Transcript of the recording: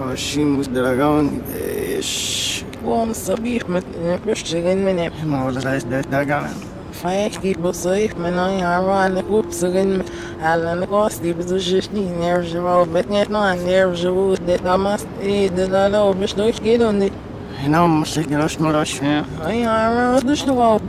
ماشین بود درگان قوم صبيح مش من ما ولا درجان فيكتي بصيف من. أي عوان كوبس غن على نقاصي بزوجتني نرجعوا بتنيت ما نرجعوا دتامس إيد لا لا مش دوش كيلوني هنا مش كيلوش مراش. أي عوان آره، دوش لواو